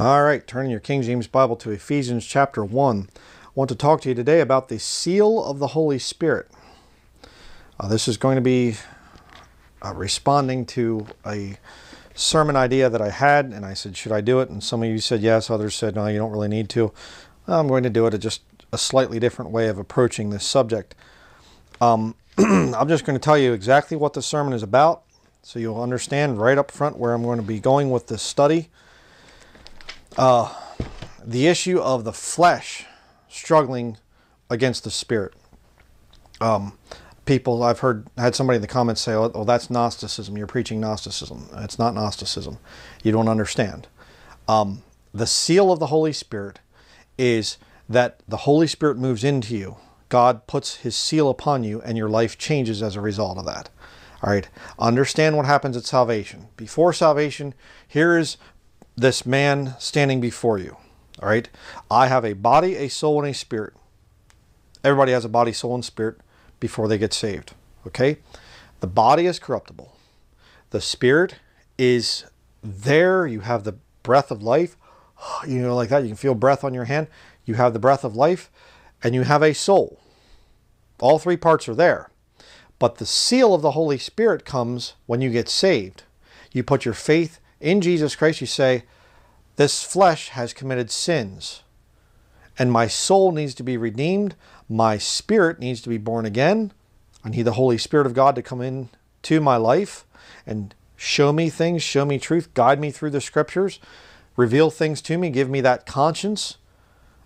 All right, turning your King James Bible to Ephesians chapter 1. I want to talk to you today about the seal of the Holy Spirit. Uh, this is going to be uh, responding to a sermon idea that I had, and I said, Should I do it? And some of you said yes, others said, No, you don't really need to. I'm going to do it just a slightly different way of approaching this subject. Um, I'm just going to tell you exactly what the sermon is about so you'll understand right up front where I'm going to be going with this study. Uh, the issue of the flesh struggling against the spirit. Um, people, I've heard, had somebody in the comments say, oh, that's Gnosticism. You're preaching Gnosticism. It's not Gnosticism. You don't understand. Um, the seal of the Holy Spirit is that the Holy Spirit moves into you. God puts his seal upon you, and your life changes as a result of that. All right, understand what happens at salvation. Before salvation, here is this man standing before you. All right. I have a body, a soul, and a spirit. Everybody has a body, soul, and spirit before they get saved. Okay. The body is corruptible. The spirit is there. You have the breath of life. You know, like that. You can feel breath on your hand. You have the breath of life, and you have a soul. All three parts are there. But the seal of the Holy Spirit comes when you get saved. You put your faith in Jesus Christ, you say, This flesh has committed sins, and my soul needs to be redeemed. My spirit needs to be born again. I need the Holy Spirit of God to come in to my life and show me things, show me truth, guide me through the scriptures, reveal things to me, give me that conscience,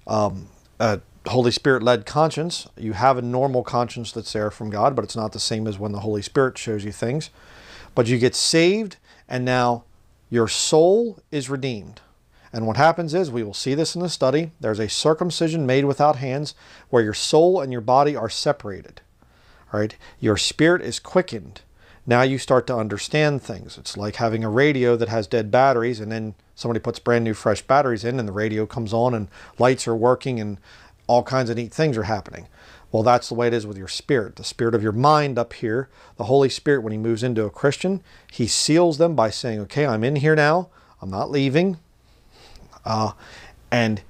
um, a Holy Spirit led conscience. You have a normal conscience that's there from God, but it's not the same as when the Holy Spirit shows you things. But you get saved, and now your soul is redeemed. And what happens is, we will see this in the study, there's a circumcision made without hands where your soul and your body are separated. All right? Your spirit is quickened. Now you start to understand things. It's like having a radio that has dead batteries and then somebody puts brand new fresh batteries in and the radio comes on and lights are working and all kinds of neat things are happening. Well, that's the way it is with your spirit. The spirit of your mind up here, the Holy Spirit, when He moves into a Christian, He seals them by saying, Okay, I'm in here now. I'm not leaving. Uh, and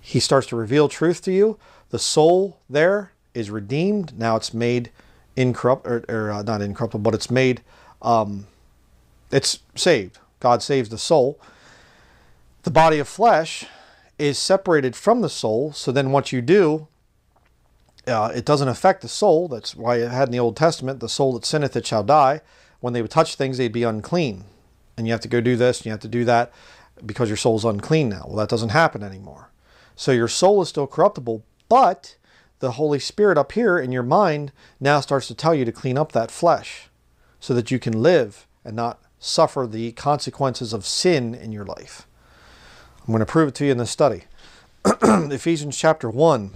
He starts to reveal truth to you. The soul there is redeemed. Now it's made incorrupt, or, or uh, not incorruptible, but it's made, um, it's saved. God saves the soul. The body of flesh is separated from the soul. So then what you do, uh, it doesn't affect the soul. That's why it had in the Old Testament, the soul that sinneth, it shall die. When they would touch things, they'd be unclean. And you have to go do this, and you have to do that because your soul's unclean now. Well, that doesn't happen anymore. So your soul is still corruptible, but the Holy Spirit up here in your mind now starts to tell you to clean up that flesh so that you can live and not suffer the consequences of sin in your life. I'm going to prove it to you in this study. Ephesians chapter 1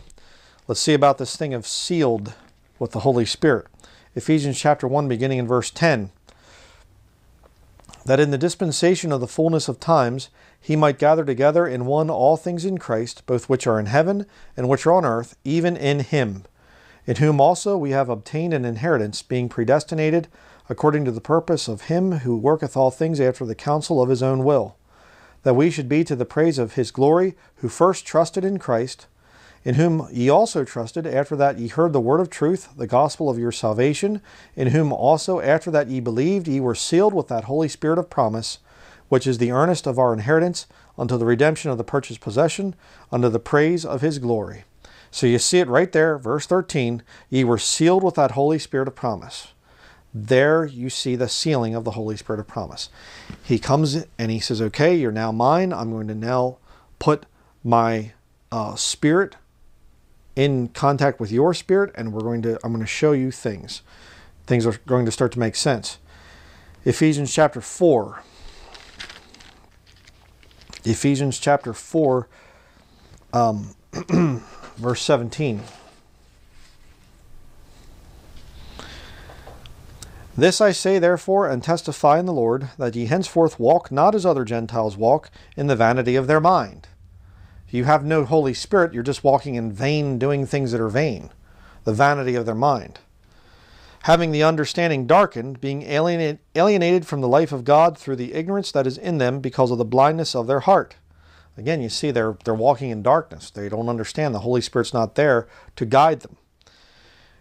Let's see about this thing of sealed with the Holy Spirit. Ephesians chapter 1, beginning in verse 10. That in the dispensation of the fullness of times he might gather together in one all things in Christ, both which are in heaven and which are on earth, even in him, in whom also we have obtained an inheritance, being predestinated according to the purpose of him who worketh all things after the counsel of his own will, that we should be to the praise of his glory, who first trusted in Christ in whom ye also trusted, after that ye heard the word of truth, the gospel of your salvation, in whom also after that ye believed, ye were sealed with that Holy Spirit of promise, which is the earnest of our inheritance unto the redemption of the purchased possession, unto the praise of his glory. So you see it right there, verse 13. Ye were sealed with that Holy Spirit of promise. There you see the sealing of the Holy Spirit of promise. He comes and he says, Okay, you're now mine. I'm going to now put my uh, spirit in contact with your spirit and we're going to I'm going to show you things. Things are going to start to make sense. Ephesians chapter 4. Ephesians chapter 4 um, verse 17. This I say, therefore, and testify in the Lord, that ye henceforth walk not as other Gentiles walk, in the vanity of their mind you have no Holy Spirit, you're just walking in vain, doing things that are vain, the vanity of their mind. Having the understanding darkened, being alienated, alienated from the life of God through the ignorance that is in them because of the blindness of their heart, Again, you see they're they're walking in darkness. They don't understand the Holy Spirit's not there to guide them.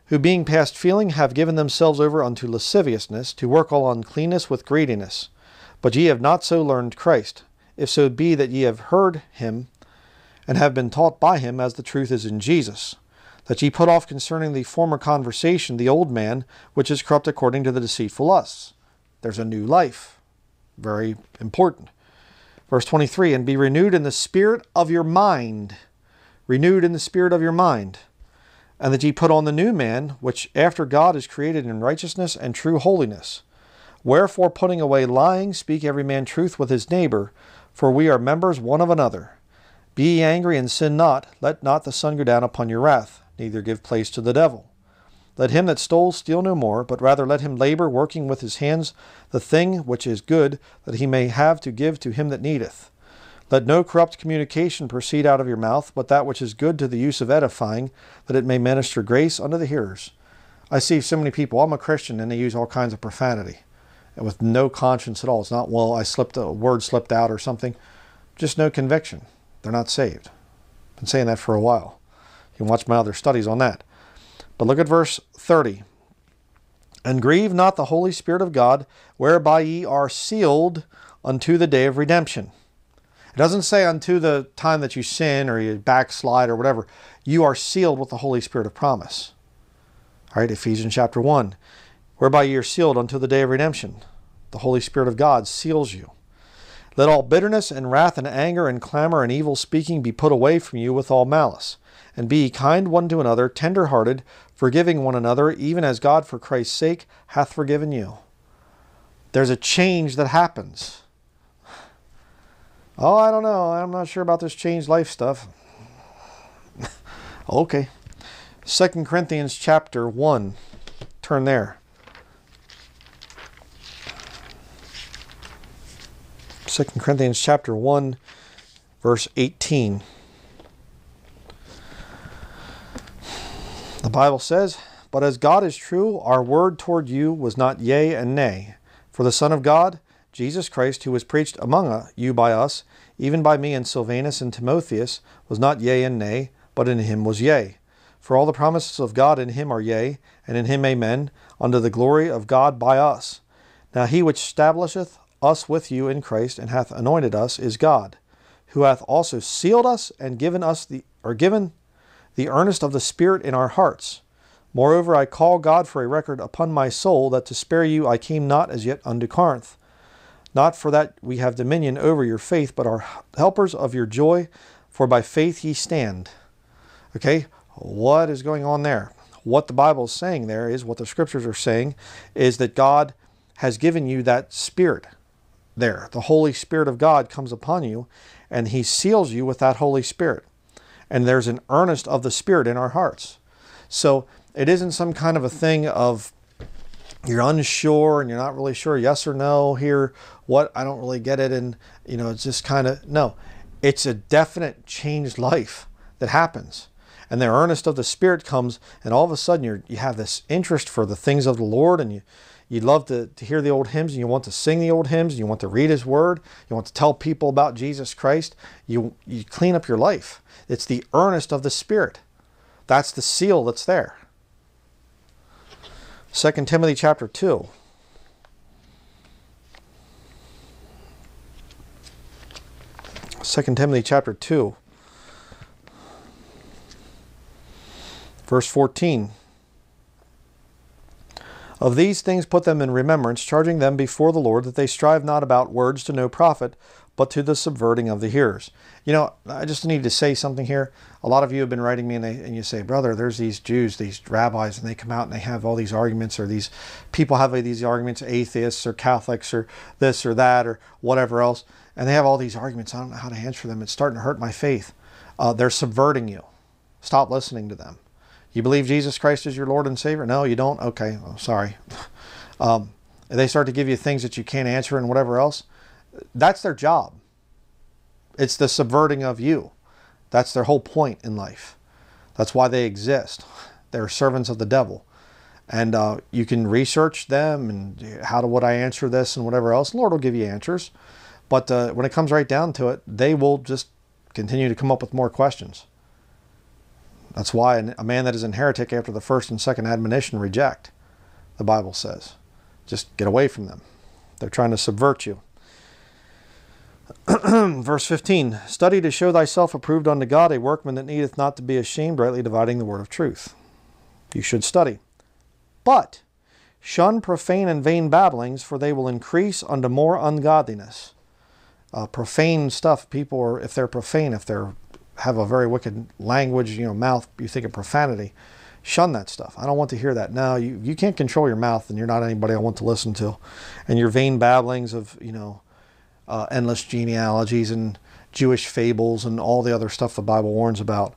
Who being past feeling have given themselves over unto lasciviousness to work all uncleanness with greediness. But ye have not so learned Christ, if so be that ye have heard him and have been taught by him as the truth is in Jesus, that ye put off concerning the former conversation the old man, which is corrupt according to the deceitful lusts. There's a new life. Very important. Verse 23 And be renewed in the spirit of your mind. Renewed in the spirit of your mind. And that ye put on the new man, which after God is created in righteousness and true holiness. Wherefore, putting away lying, speak every man truth with his neighbor, for we are members one of another. Be angry and sin not. Let not the sun go down upon your wrath, neither give place to the devil. Let him that stole steal no more, but rather let him labor, working with his hands the thing which is good, that he may have to give to him that needeth. Let no corrupt communication proceed out of your mouth, but that which is good to the use of edifying, that it may minister grace unto the hearers. I see so many people, I'm a Christian, and they use all kinds of profanity and with no conscience at all. It's not, well, I slipped, a word slipped out or something. Just no conviction. They're not saved. I've been saying that for a while. You can watch my other studies on that. But look at verse 30. And grieve not the Holy Spirit of God, whereby ye are sealed unto the day of redemption. It doesn't say unto the time that you sin or you backslide or whatever. You are sealed with the Holy Spirit of promise. All right, Ephesians chapter 1. Whereby ye are sealed unto the day of redemption. The Holy Spirit of God seals you. Let all bitterness and wrath and anger and clamor and evil speaking be put away from you with all malice. And be kind one to another, tender hearted, forgiving one another, even as God for Christ's sake hath forgiven you. There's a change that happens. Oh, I don't know. I'm not sure about this changed life stuff. okay. Second Corinthians chapter 1. Turn there. 2 Corinthians chapter 1 verse 18. The Bible says, But as God is true, our word toward you was not yea and nay. For the Son of God, Jesus Christ, who was preached among you by us, even by me and Silvanus and Timotheus, was not yea and nay, but in him was yea. For all the promises of God in him are yea, and in him amen, unto the glory of God by us. Now he which establisheth us with you in Christ and hath anointed us is God, who hath also sealed us and given us the or given the earnest of the Spirit in our hearts. Moreover, I call God for a record upon my soul that to spare you I came not as yet unto Corinth. Not for that we have dominion over your faith, but are helpers of your joy, for by faith ye stand. Okay, what is going on there? What the Bible is saying there is what the scriptures are saying is that God has given you that spirit there. The Holy Spirit of God comes upon you and He seals you with that Holy Spirit. And there's an earnest of the Spirit in our hearts. So it isn't some kind of a thing of you're unsure and you're not really sure yes or no here what i don't really get it and you know it's just kind of no it's a definite changed life that happens and the earnest of the spirit comes and all of a sudden you you have this interest for the things of the lord and you you love to, to hear the old hymns and you want to sing the old hymns and you want to read his word. You want to tell people about jesus christ. You you clean up your life. It's the earnest of the spirit. That's the seal that's there. 2 timothy chapter 2 2 timothy chapter 2 verse 14 of these things put them in remembrance, charging them before the Lord that they strive not about words to no profit, but to the subverting of the hearers. You know, I just need to say something here. A lot of you have been writing me and, they, and you say, brother, there's these Jews, these rabbis, and they come out and they have all these arguments, or these people have these arguments, atheists or Catholics or this or that or whatever else, and they have all these arguments. I don't know how to answer them. It's starting to hurt my faith. Uh, they're subverting you. Stop listening to them. You believe Jesus Christ is your Lord and Savior? No, you don't? Okay, well, sorry. Um, they start to give you things that you can't answer and whatever else. That's their job. It's the subverting of you. That's their whole point in life. That's why they exist. They're servants of the devil. And uh, you can research them and how do would I answer this and whatever else. Lord will give you answers. But uh, when it comes right down to it, they will just continue to come up with more questions. That's why a man that is an heretic after the first and second admonition reject, the Bible says. Just get away from them. They're trying to subvert you. Verse 15 Study to show thyself approved unto God, a workman that needeth not to be ashamed, rightly dividing the word of truth. You should study. But shun profane and vain babblings, for they will increase unto more ungodliness. Uh, profane stuff, people are, if they're profane, if they're have a very wicked language, you know, mouth, you think of profanity, shun that stuff. I don't want to hear that. No, you, you can't control your mouth and you're not anybody I want to listen to. And your vain babblings of, you know, uh, endless genealogies and Jewish fables and all the other stuff the Bible warns about.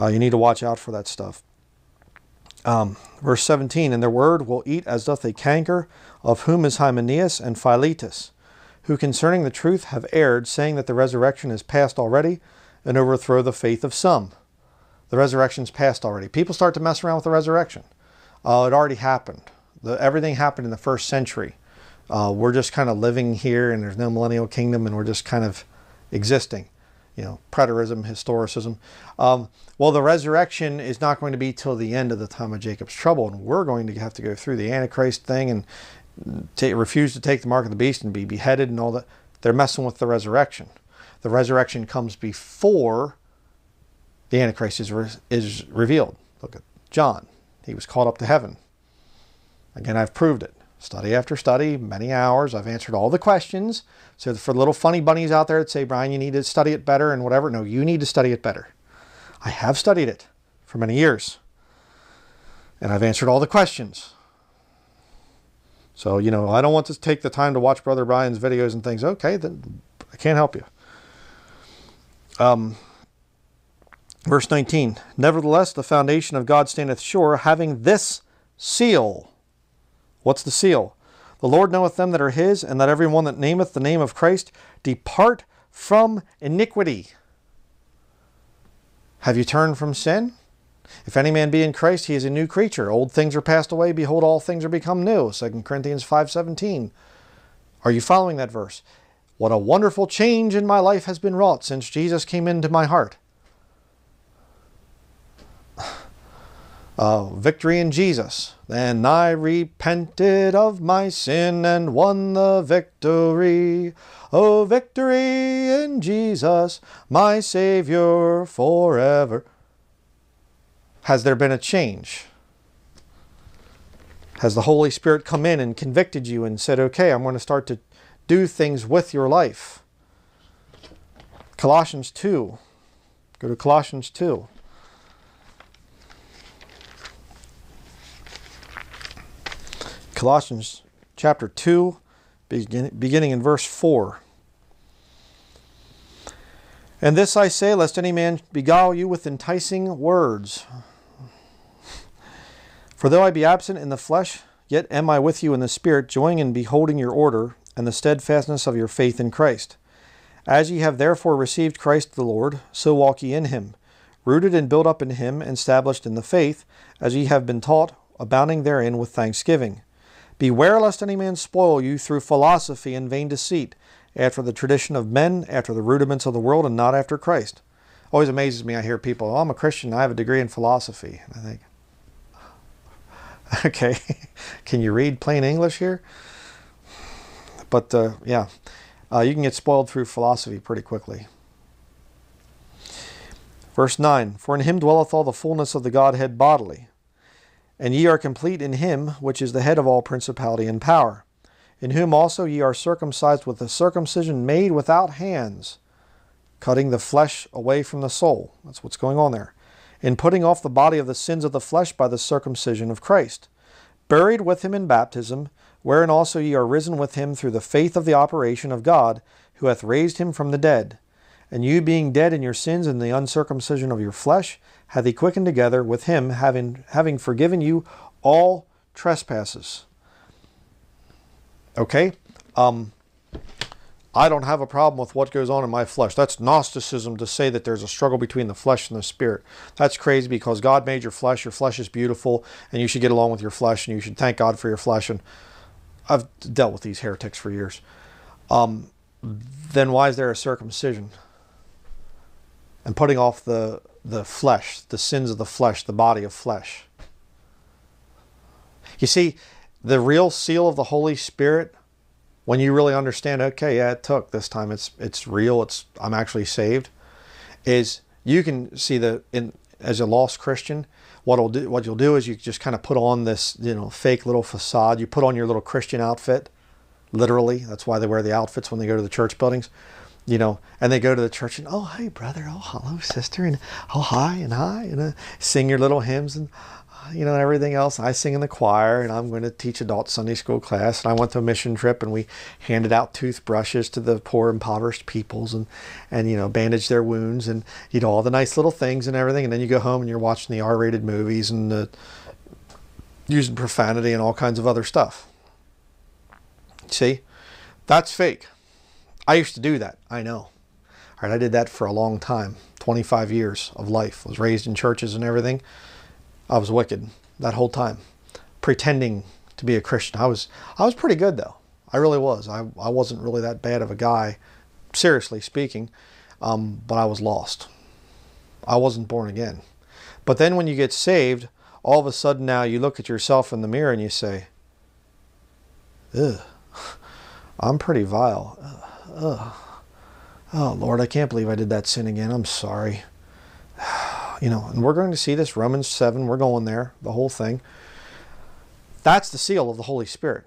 Uh, you need to watch out for that stuff. Um, verse 17, And their word will eat as doth a canker, of whom is Hymenaeus and Philetus, who concerning the truth have erred, saying that the resurrection is past already, and overthrow the faith of some. The resurrection's past already. People start to mess around with the resurrection. Uh, it already happened. The, everything happened in the first century. Uh, we're just kind of living here and there's no millennial kingdom and we're just kind of existing. You know, preterism, historicism. Um, well, the resurrection is not going to be till the end of the time of Jacob's trouble, and we're going to have to go through the Antichrist thing and t- refuse to take the mark of the beast and be beheaded and all that. They're messing with the resurrection. The resurrection comes before the Antichrist is, re- is revealed. Look at John. He was caught up to heaven. Again, I've proved it study after study, many hours. I've answered all the questions. So for little funny bunnies out there that say, Bryan, you need to study it better and whatever, no, you need to study it better. I have studied it for many years. And I've answered all the questions. So, you know, I don't want to take the time to watch Brother Bryan's videos and things. Okay, then I can't help you. Um, verse 19 Nevertheless, the foundation of God standeth sure, having this seal What's the seal? The Lord knoweth them that are his, and that every one that nameth the name of Christ depart from iniquity. Have you turned from sin? If any man be in Christ, he is a new creature. Old things are passed away, behold, all things are become new. 2 Corinthians 5.17. Are you following that verse? What a wonderful change in my life has been wrought since Jesus came into my heart. uh, victory in Jesus. Then I repented of my sin and won the victory. Oh, victory in Jesus, my Savior forever. Has there been a change? Has the Holy Spirit come in and convicted you and said, okay, I'm going to start to do things with your life? Colossians 2. Go to Colossians 2. Colossians chapter 2, beginning in verse 4. And this I say, lest any man beguile you with enticing words. For though I be absent in the flesh, yet am I with you in the Spirit, joying and beholding your order and the steadfastness of your faith in Christ. As ye have therefore received Christ the Lord, so walk ye in him, rooted and built up in him, and established in the faith, as ye have been taught, abounding therein with thanksgiving. Beware lest any man spoil you through philosophy and vain deceit, after the tradition of men, after the rudiments of the world, and not after Christ. Always amazes me. I hear people, oh, I'm a Christian, I have a degree in philosophy. And I think, okay, can you read plain English here? But uh, yeah, uh, you can get spoiled through philosophy pretty quickly. Verse 9 For in him dwelleth all the fullness of the Godhead bodily and ye are complete in him, which is the head of all principality and power, in whom also ye are circumcised with a circumcision made without hands, cutting the flesh away from the soul. That's what's going on there. In putting off the body of the sins of the flesh by the circumcision of Christ, buried with him in baptism, wherein also ye are risen with him through the faith of the operation of God, who hath raised him from the dead. And you being dead in your sins and the uncircumcision of your flesh, hath he quickened together with him, having, having forgiven you all trespasses. Okay? Um, I don't have a problem with what goes on in my flesh. That's Gnosticism to say that there's a struggle between the flesh and the spirit. That's crazy because God made your flesh. Your flesh is beautiful, and you should get along with your flesh, and you should thank God for your flesh. And I've dealt with these heretics for years. Um, then why is there a circumcision? and putting off the, the flesh, the sins of the flesh, the body of flesh. You see, the real seal of the Holy Spirit, when you really understand, okay, yeah, it took this time, it's it's real, it's I'm actually saved, is you can see the in as a lost Christian, what'll do what you'll do is you just kind of put on this, you know, fake little facade. You put on your little Christian outfit, literally. That's why they wear the outfits when they go to the church buildings you know, and they go to the church and, oh, hey, brother, oh, hello, sister, and oh, hi, and hi, and uh, sing your little hymns and, you know, everything else. I sing in the choir, and I'm going to teach adult Sunday school class. And I went to a mission trip, and we handed out toothbrushes to the poor, impoverished peoples, and, and you know, bandaged their wounds, and you know, all the nice little things and everything. And then you go home and you're watching the R-rated movies and uh, using profanity and all kinds of other stuff. See, that's fake. I used to do that. I know. All right, I did that for a long time 25 years of life. Was raised in churches and everything. I was wicked that whole time, pretending to be a Christian. I was I was pretty good though. I really was. I, I wasn't really that bad of a guy, seriously speaking, um, but I was lost. I wasn't born again. But then when you get saved, all of a sudden now you look at yourself in the mirror and you say, ugh, I'm pretty vile. Ugh oh, oh Lord, I can't believe I did that sin again. I'm sorry. You know, and we're going to see this Romans 7. We're going there, the whole thing. That's the seal of the Holy Spirit.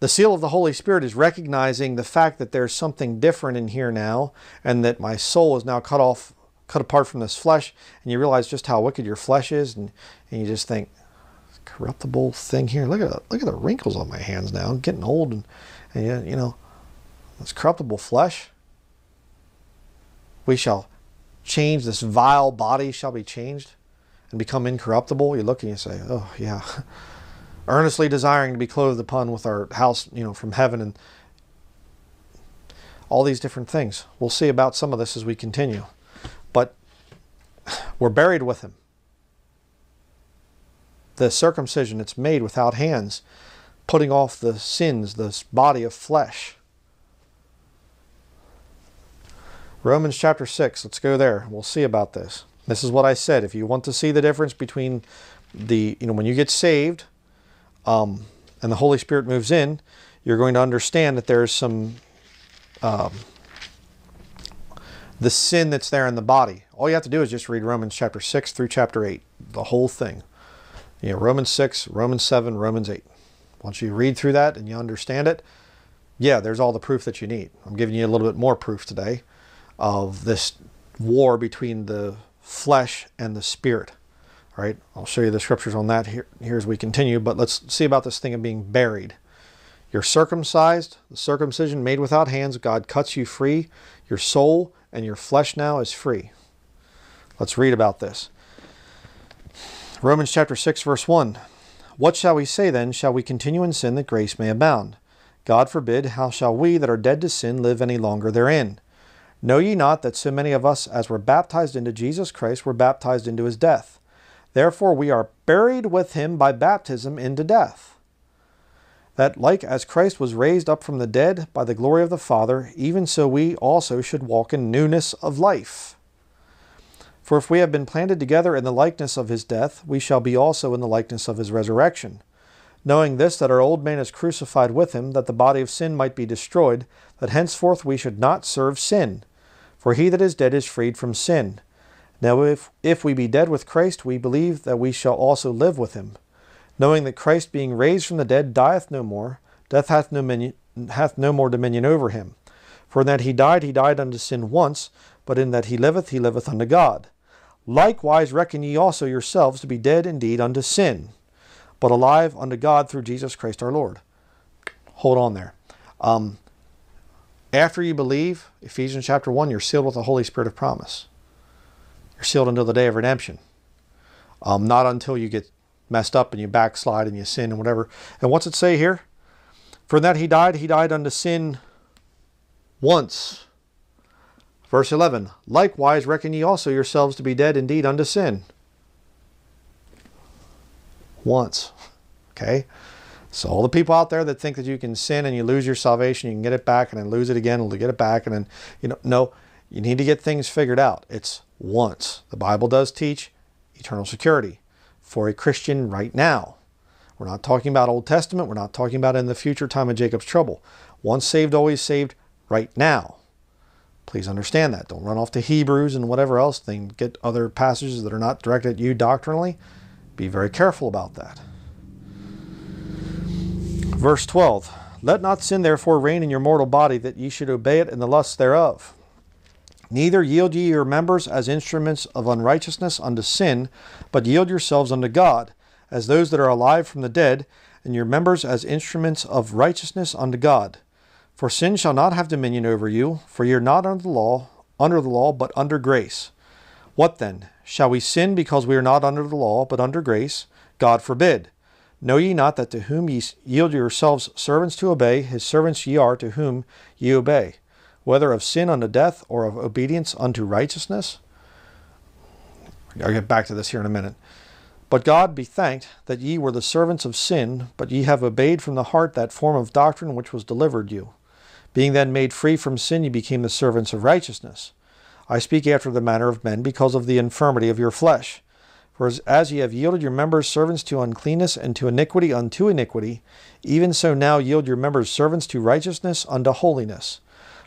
The seal of the Holy Spirit is recognizing the fact that there's something different in here now, and that my soul is now cut off, cut apart from this flesh, and you realize just how wicked your flesh is, and, and you just think, corruptible thing here. Look at look at the wrinkles on my hands now. I'm getting old, and, and you know, this corruptible flesh. We shall change, this vile body shall be changed and become incorruptible. You look and you say, oh, yeah. Earnestly desiring to be clothed upon with our house, you know, from heaven and all these different things. We'll see about some of this as we continue. But we're buried with him. The circumcision, it's made without hands, putting off the sins, this body of flesh. Romans chapter 6, let's go there. We'll see about this. This is what I said. If you want to see the difference between the, you know, when you get saved um, and the Holy Spirit moves in, you're going to understand that there's some, um, the sin that's there in the body. All you have to do is just read Romans chapter 6 through chapter 8, the whole thing. You know, Romans 6, Romans 7, Romans 8. Once you read through that and you understand it, yeah, there's all the proof that you need. I'm giving you a little bit more proof today of this war between the flesh and the spirit. All right, I'll show you the scriptures on that here, here as we continue, but let's see about this thing of being buried. You're circumcised, the circumcision made without hands, God cuts you free. Your soul and your flesh now is free. Let's read about this. Romans chapter 6, verse 1. What shall we say then? Shall we continue in sin that grace may abound? God forbid, how shall we that are dead to sin live any longer therein? Know ye not that so many of us as were baptized into Jesus Christ were baptized into his death? Therefore we are buried with him by baptism into death. That like as Christ was raised up from the dead by the glory of the Father, even so we also should walk in newness of life. For if we have been planted together in the likeness of his death, we shall be also in the likeness of his resurrection knowing this, that our old man is crucified with him, that the body of sin might be destroyed, that henceforth we should not serve sin. For he that is dead is freed from sin. Now, if, if we be dead with Christ, we believe that we shall also live with him, knowing that Christ, being raised from the dead, dieth no more, death hath no, minion, hath no more dominion over him. For in that he died, he died unto sin once, but in that he liveth, he liveth unto God. Likewise reckon ye also yourselves to be dead indeed unto sin, but alive unto God through Jesus Christ our Lord. Hold on there. Um, after you believe, Ephesians chapter 1, you're sealed with the Holy Spirit of promise. You're sealed until the day of redemption. Um, not until you get messed up and you backslide and you sin and whatever. And what's it say here? For that he died, he died unto sin once. Verse 11 Likewise reckon ye also yourselves to be dead indeed unto sin. Once. Okay? So all the people out there that think that you can sin and you lose your salvation, you can get it back and then lose it again and get it back and then, you know, no, You need to get things figured out. It's once. The Bible does teach eternal security for a Christian right now. We're not talking about Old Testament. We're not talking about in the future time of Jacob's trouble. Once saved, always saved right now. Please understand that. Don't run off to Hebrews and whatever else. Then get other passages that are not directed at you doctrinally. Be very careful about that. Verse 12 Let not sin therefore reign in your mortal body, that ye should obey it in the lusts thereof. Neither yield ye your members as instruments of unrighteousness unto sin, but yield yourselves unto God, as those that are alive from the dead, and your members as instruments of righteousness unto God. For sin shall not have dominion over you, for ye are not under the law, under the law, but under grace. What then? Shall we sin because we are not under the law, but under grace? God forbid. Know ye not that to whom ye yield yourselves servants to obey, his servants ye are to whom ye obey, whether of sin unto death or of obedience unto righteousness? I'll get back to this here in a minute. But God be thanked that ye were the servants of sin, but ye have obeyed from the heart that form of doctrine which was delivered you. Being then made free from sin, ye became the servants of righteousness. I speak after the manner of men, because of the infirmity of your flesh. For as, as ye have yielded your members servants to uncleanness and to iniquity unto iniquity, even so now yield your members servants to righteousness unto holiness.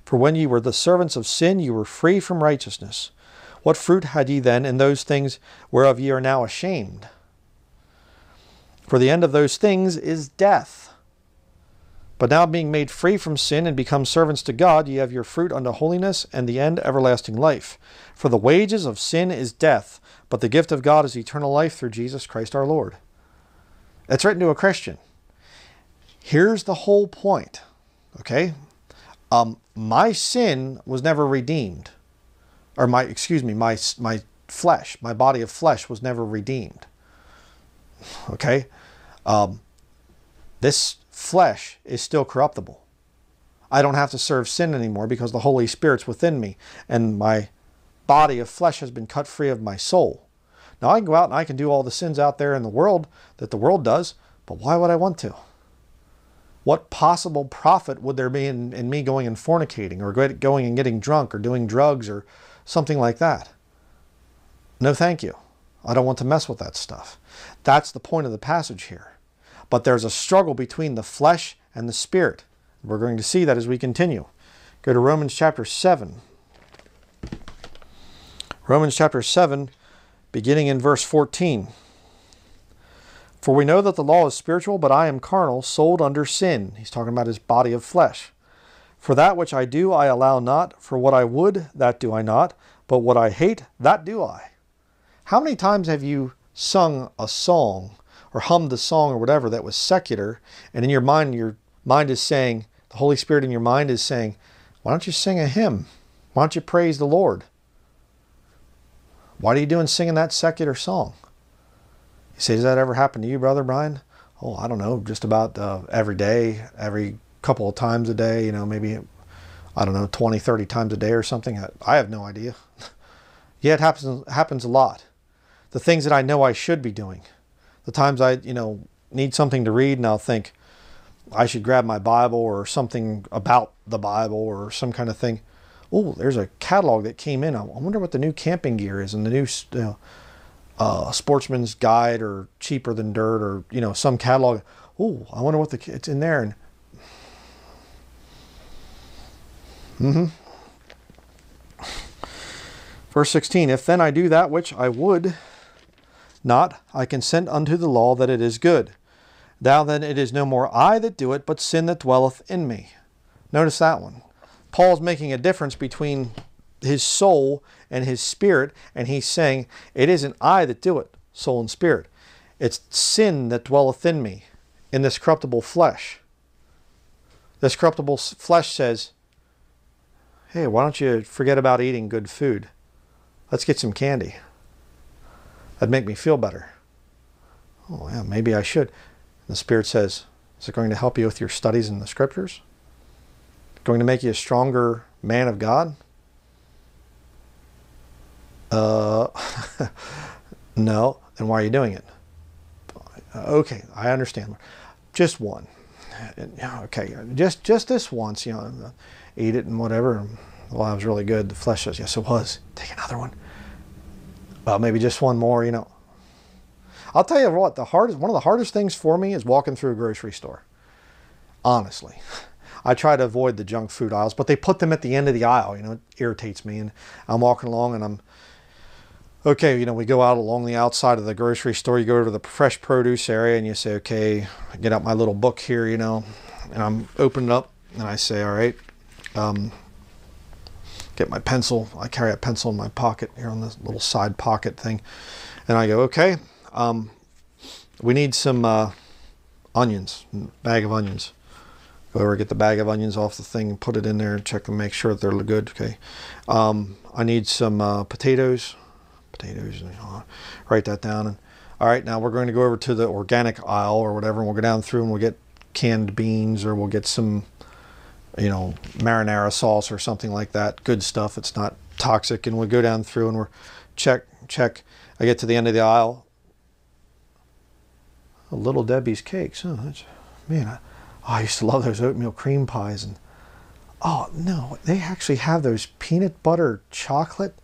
For when ye were the servants of sin, ye were free from righteousness. What fruit had ye then in those things whereof ye are now ashamed? For the end of those things is death. But now being made free from sin and become servants to God, ye have your fruit unto holiness, and the end everlasting life. For the wages of sin is death, but the gift of God is eternal life through Jesus Christ our Lord. That's written to a Christian. Here's the whole point. Okay? Um, my sin was never redeemed. Or my, excuse me, my, my flesh, my body of flesh was never redeemed. Okay? Um, this flesh is still corruptible. I don't have to serve sin anymore because the Holy Spirit's within me and my body of flesh has been cut free of my soul. Now I can go out and I can do all the sins out there in the world that the world does, but why would I want to? What possible profit would there be in, in me going and fornicating or going and getting drunk or doing drugs or something like that? No, thank you. I don't want to mess with that stuff. That's the point of the passage here. But there's a struggle between the flesh and the spirit. We're going to see that as we continue. Go to Romans chapter 7. Romans chapter 7, beginning in verse 14. For we know that the law is spiritual, but I am carnal, sold under sin. He's talking about his body of flesh. For that which I do, I allow not. For what I would, that do I not. But what I hate, that do I. How many times have you sung a song or hummed a song or whatever that was secular, and in your mind, your mind is saying, the Holy Spirit in your mind is saying, why don't you sing a hymn? Why don't you praise the Lord? What are you doing singing that secular song? You say, does that ever happen to you, Brother Bryan? Oh, I don't know, just about uh, every day, every couple of times a day, you know, maybe, I don't know, 20, 30 times a day or something. I, I have no idea. yeah, it happens, happens a lot. The things that I know I should be doing the times I, you know, need something to read and I'll think I should grab my Bible or something about the Bible or some kind of thing. Oh, there's a catalog that came in. I wonder what the new camping gear is and the new uh, Sportsman's Guide or Cheaper Than Dirt or you know some catalog. Oh, I wonder what the it's in there and. Mm-hmm. Verse 16, if then I do that which I would, not, I consent unto the law that it is good. Thou then it is no more I that do it, but sin that dwelleth in me. Notice that one. Paul's making a difference between his soul and his spirit, and he's saying, It isn't I that do it, soul and spirit. It's sin that dwelleth in me, in this corruptible flesh. This corruptible flesh says, Hey, why don't you forget about eating good food? Let's get some candy. That'd make me feel better. Oh, yeah, maybe I should. And the Spirit says, Is it going to help you with your studies in the Scriptures? Going to make you a stronger man of God? Uh, no. Then why are you doing it? Okay, I understand. Just one. Okay, just just this once, you know, eat it and whatever. well, that was really good. The flesh says, yes, it was. Take another one. Well, maybe just one more, you know. I'll tell you what, the hardest, one of the hardest things for me is walking through a grocery store. Honestly. I try to avoid the junk food aisles, but they put them at the end of the aisle. You know, it irritates me. And I'm walking along and I'm, okay, you know, we go out along the outside of the grocery store. You go to the fresh produce area and you say, okay, I get out my little book here, you know, and I'm opening up and I say, all right, um, get my pencil. I carry a pencil in my pocket here on this little side pocket thing. And I go, okay, um, we need some uh, onions, bag of onions. Over, get the bag of onions off the thing, and put it in there, and check and make sure that they're good. Okay. Um, I need some uh, potatoes. Potatoes. Write that down. And all right, now we're going to go over to the organic aisle or whatever, and we'll go down through and we'll get canned beans or we'll get some, you know, marinara sauce or something like that. Good stuff. It's not toxic. And we go down through and we're check check. I get to the end of the aisle. A little Debbie's cakes. Oh, that's man. I, oh, I used to love those oatmeal cream pies and oh no, they actually have those peanut butter chocolate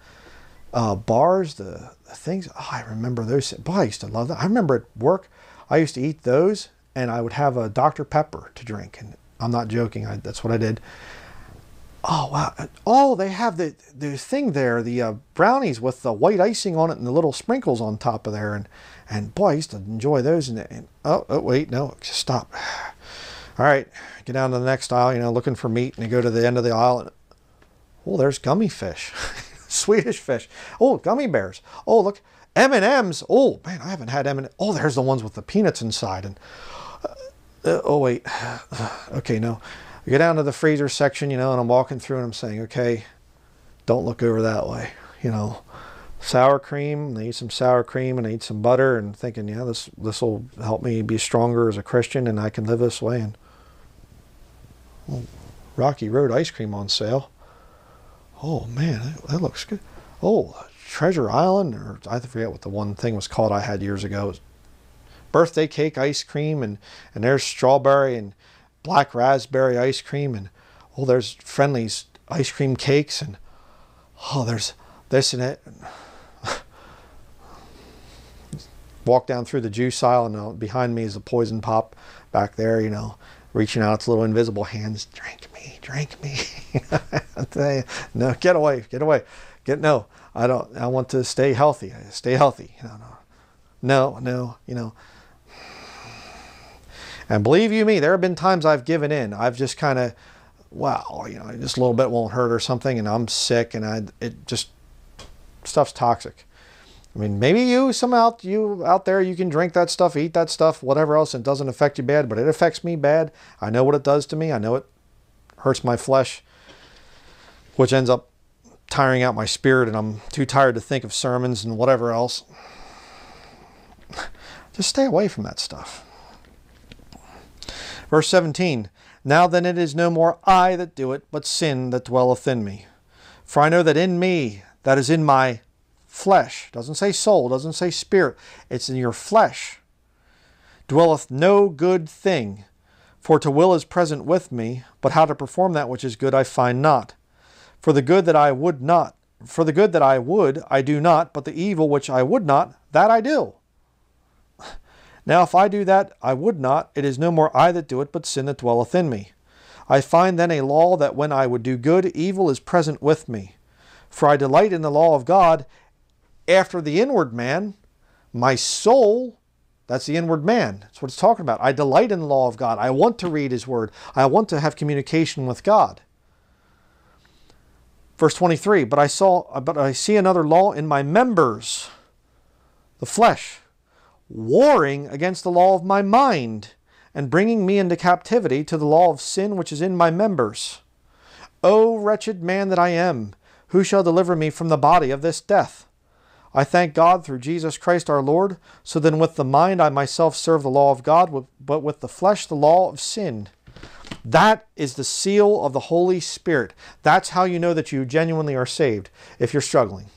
uh, bars. The, the things. Oh, I remember those. Boy, I used to love that. I remember at work, I used to eat those and I would have a Dr Pepper to drink. And I'm not joking. I, that's what I did. Oh wow! Oh, they have the the thing there, the uh, brownies with the white icing on it and the little sprinkles on top of there, and and boy, I used to enjoy those. And, and oh, oh wait, no, stop. All right, get down to the next aisle. You know, looking for meat, and you go to the end of the aisle, and oh, there's gummy fish, Swedish fish. Oh, gummy bears. Oh, look, M and M's. Oh man, I haven't had M and. Oh, there's the ones with the peanuts inside, and uh, uh oh wait, okay, no. I get down to the freezer section, you know, and I'm walking through and I'm saying, okay, don't look over that way, you know. Sour cream, I eat some sour cream and I eat some butter and thinking, yeah, this this will help me be stronger as a Christian and I can live this way. And Rocky Road ice cream on sale. Oh man, that, that looks good. Oh, Treasure Island, or I forget what the one thing was called I had years ago. Birthday cake ice cream, and and there's strawberry and black raspberry ice cream, and oh, there's Friendly's ice cream cakes, and oh, there's this and it. Walk down through the juice aisle, and uh, behind me is a poison pop back there, you know, reaching out its little invisible hands. Drink me, drink me. no, get away, get away, get no. I don't. I want to stay healthy. Stay healthy. No, no, no, no. You know, and believe you me, there have been times I've given in. I've just kind of, well, you know, just a little bit won't hurt or something, and I'm sick, and I it just stuff's toxic. I mean, maybe you some out you out there you can drink that stuff, eat that stuff, whatever else, and it doesn't affect you bad, but it affects me bad. I know what it does to me. I know it hurts my flesh, which ends up tiring out my spirit, and I'm too tired to think of sermons and whatever else. Just stay away from that stuff. Verse 17 Now then it is no more I that do it, but sin that dwelleth in me. For I know that in me, that is in my flesh, doesn't say soul, doesn't say spirit, it's in your flesh, dwelleth no good thing. For to will is present with me, but how to perform that which is good I find not. For the good that I would not, for the good that I would, I do not, but the evil which I would not, that I do. Now if I do that I would not, it is no more I that do it, but sin that dwelleth in me. I find then a law that when I would do good, evil is present with me. For I delight in the law of God after the inward man, my soul, that's the inward man. That's what it's talking about. I delight in the law of God. I want to read his word. I want to have communication with God. Verse 23, but I saw but I see another law in my members, the flesh warring against the law of my mind, and bringing me into captivity to the law of sin which is in my members. O wretched man that I am, who shall deliver me from the body of this death? I thank God through Jesus Christ our Lord. So then, with the mind, I myself serve the law of God, but with the flesh, the law of sin. That is the seal of the Holy Spirit. That's how you know that you genuinely are saved if you're struggling.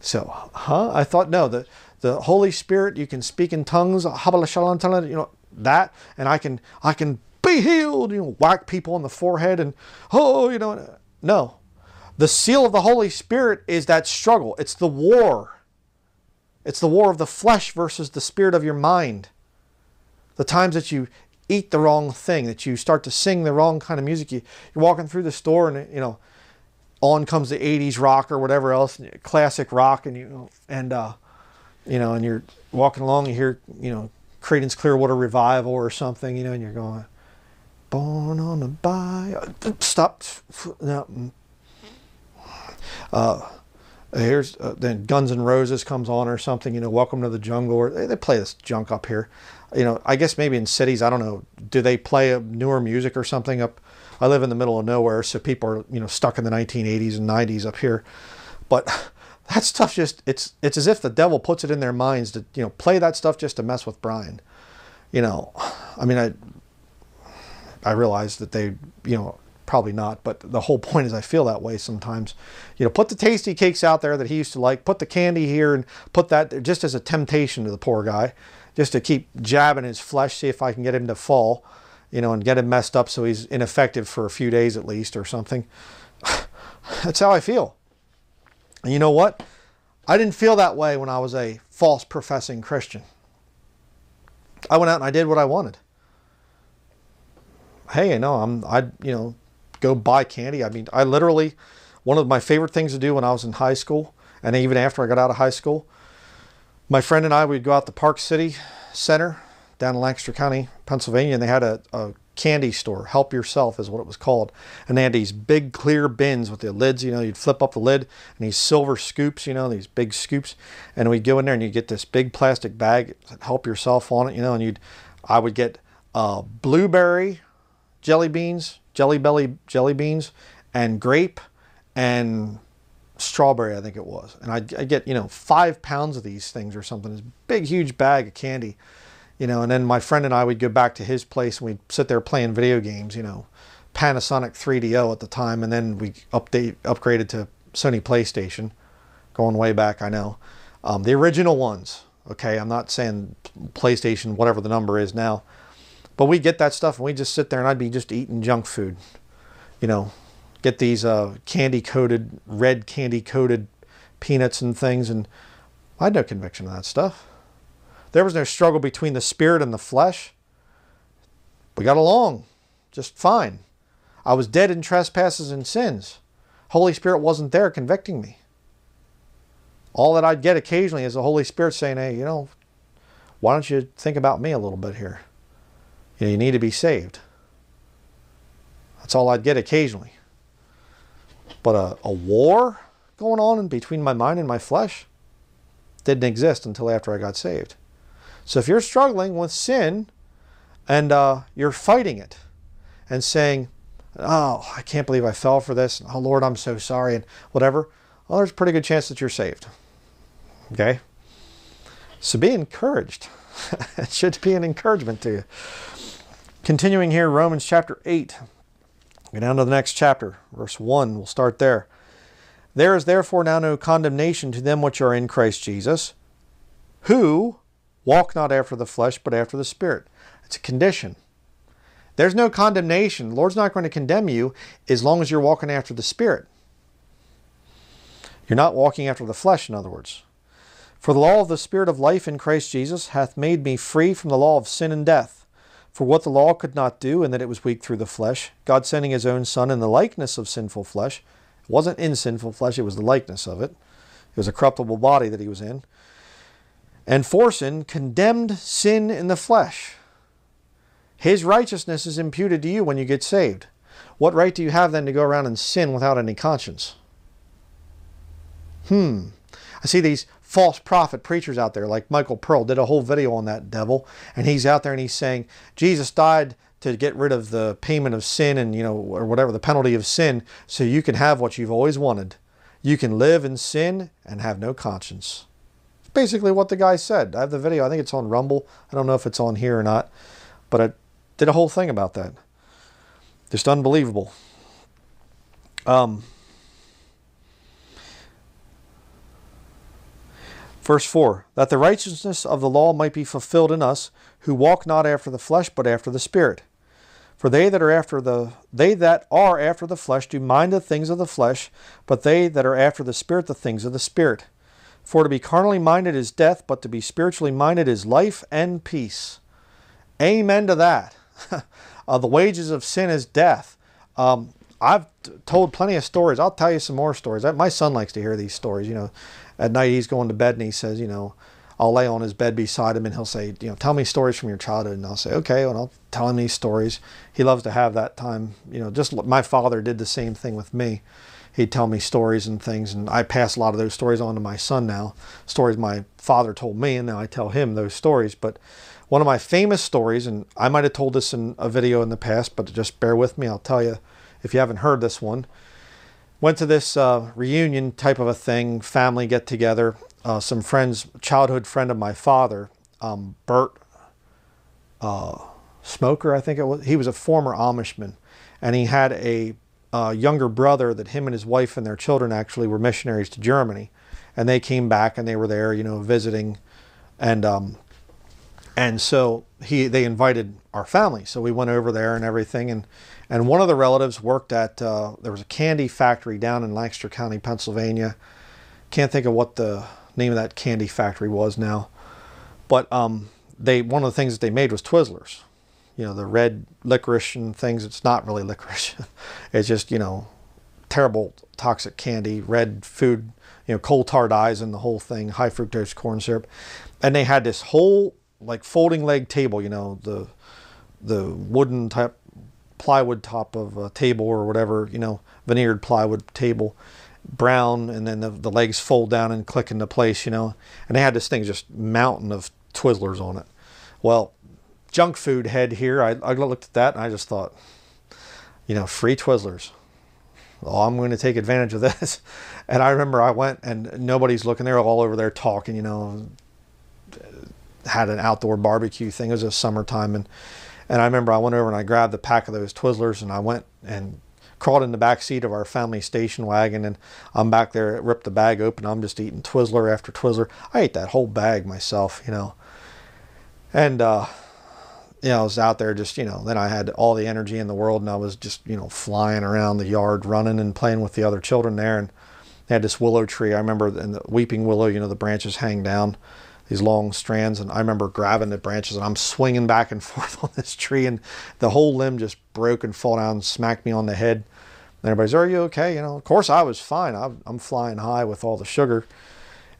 So, huh? I thought, no, the, the Holy Spirit, you can speak in tongues, you know, that, and I can I can be healed, you know, whack people on the forehead and oh, you know, No. The seal of the Holy Spirit is that struggle. It's the war. It's the war of the flesh versus the spirit of your mind. The times that you eat the wrong thing, that you start to sing the wrong kind of music. You, you're walking through the store and, you know, on comes the 80s rock or whatever else, classic rock, and you, and, uh, you know, and you're walking along, you hear, you know, Creedence Clearwater Revival or something, you know, and you're going, born on a bayou. Stop. No. Uh, here's uh, then Guns N' Roses comes on or something. You know, Welcome to the Jungle. Or they, they play this junk up here. You know, I guess maybe in cities, I don't know. Do they play a newer music or something up? I live in the middle of nowhere, so people are you know stuck in the 1980s and 90s up here. But that stuff just it's it's as if the devil puts it in their minds to you know play that stuff just to mess with Bryan. You know, I mean I I realize that they, you know, probably not, but the whole point is I feel that way sometimes. You know, put the Tastykakes out there that he used to like, put the candy here and put that there just as a temptation to the poor guy, just to keep jabbing his flesh, see if I can get him to fall, you know, and get him messed up so he's ineffective for a few days at least or something. That's how I feel. And you know what? I didn't feel that way when I was a false professing Christian. I went out and I did what I wanted hey, you know, I'm I you know go buy candy. I mean, I literally one of my favorite things to do when I was in high school, and even after I got out of high school, my friend and I would go out to Park City Center down in Lancaster County, Pennsylvania, and they had a, a candy store. Help Yourself is what it was called. And they had these big clear bins with the lids, you know, you'd flip up the lid and these silver scoops, you know, these big scoops. And we'd go in there and you'd get this big plastic bag, Help Yourself on it, you know, and you'd, I would get uh, blueberry jelly beans, jelly belly jelly beans, and grape and strawberry, I think it was. And I, I get, you know, five pounds of these things or something, this big, huge bag of candy, you know. And then my friend and I would go back to his place and we'd sit there playing video games, you know, Panasonic 3DO at the time. And then we update, upgraded to Sony PlayStation, going way back, I know. Um, the original ones, okay, I'm not saying PlayStation, whatever the number is now. But we get that stuff and we just sit there and I'd be just eating junk food. You know, get these uh, candy coated, red candy coated peanuts and things. And I had no conviction of that stuff. There was no struggle between the spirit and the flesh. We got along just fine. I was dead in trespasses and sins. Holy Spirit wasn't there convicting me. All that I'd get occasionally is the Holy Spirit saying, hey, you know, why don't you think about me a little bit here? You, know, you need to be saved. That's all I'd get occasionally. But a, a war going on between my mind and my flesh didn't exist until after I got saved. So if you're struggling with sin and uh, you're fighting it and saying, oh, I can't believe I fell for this. Oh, Lord, I'm so sorry, and whatever, well, there's a pretty good chance that you're saved. Okay? So be encouraged. it should be an encouragement to you. Continuing here, Romans chapter 8. Go down to the next chapter, verse 1. We'll start there. There is therefore now no condemnation to them which are in Christ Jesus, who walk not after the flesh, but after the Spirit. It's a condition. There's no condemnation. The Lord's not going to condemn you as long as you're walking after the Spirit. You're not walking after the flesh, in other words. For the law of the Spirit of life in Christ Jesus hath made me free from the law of sin and death. For what the law could not do, and that it was weak through the flesh, God sending his own Son in the likeness of sinful flesh, it wasn't in sinful flesh, it was the likeness of it. It was a corruptible body that he was in. And for sin, condemned sin in the flesh. His righteousness is imputed to you when you get saved. What right do you have then to go around and sin without any conscience? Hmm. I see these false prophet preachers out there, like Michael Pearl did a whole video on that devil, and he's out there and he's saying Jesus died to get rid of the payment of sin and you know or whatever the penalty of sin, so you can have what you've always wanted. You can live in sin and have no conscience. It's basically what the guy said. I have the video. I think it's on Rumble. I don't know if it's on here or not, but I did a whole thing about that. Just unbelievable. Um, Verse 4 That the righteousness of the law might be fulfilled in us, who walk not after the flesh, but after the Spirit. For they that are after the they that are after the flesh do mind the things of the flesh, but they that are after the spirit the things of the spirit. For to be carnally minded is death, but to be spiritually minded is life and peace. Amen to that. uh, the wages of sin is death. Um, I've told plenty of stories. I'll tell you some more stories. My son likes to hear these stories. You know, at night he's going to bed and he says, you know, I'll lay on his bed beside him and he'll say, you know, tell me stories from your childhood. And I'll say, okay, and I'll tell him these stories. He loves to have that time. You know, just my father did the same thing with me. He'd tell me stories and things, and I pass a lot of those stories on to my son now. Stories my father told me, and now I tell him those stories. But one of my famous stories, and I might have told this in a video in the past, but just bear with me, I'll tell you if you haven't heard this one. Went to this uh, reunion type of a thing, family get together, uh, some friends, childhood friend of my father, um, Bert uh, Smoker, I think it was. He was a former Amishman, and he had a uh, younger brother that him and his wife and their children actually were missionaries to Germany, and they came back and they were there, you know, visiting, and um, and so he they invited our family, so we went over there and everything, and and one of the relatives worked at uh, there was a candy factory down in Lancaster County, Pennsylvania. Can't think of what the name of that candy factory was now. But um, they one of the things that they made was Twizzlers. You know, the red licorice and things. It's not really licorice. it's just you know, terrible toxic candy, red food. You know, coal tar dyes and the whole thing, high fructose corn syrup, and they had this whole like folding leg table. You know, the the wooden type plywood top of a table or whatever. You know, veneered plywood table brown and then the, the legs fold down and click into place, you know. And they had this thing just mountain of Twizzlers on it. Well, junk food head here, I, I looked at that and I just thought, you know, free Twizzlers. Oh, I'm going to take advantage of this. And I remember I went and nobody's looking. They're all over there talking, you know, had an outdoor barbecue thing. It was a summertime. And, and I remember I went over and I grabbed the pack of those Twizzlers and I went and crawled in the back seat of our family station wagon and I'm back there, ripped the bag open. I'm just eating Twizzler after Twizzler. I ate that whole bag myself, you know. And, uh, you know, I was out there just, you know, then I had all the energy in the world and I was just, you know, flying around the yard, running and playing with the other children there. And they had this willow tree. I remember in the weeping willow, you know, the branches hang down these long strands. And I remember grabbing the branches and I'm swinging back and forth on this tree and the whole limb just broke and fell down and smacked me on the head. And everybody's, are you okay? You know, of course I was fine. I'm, flying high with all the sugar.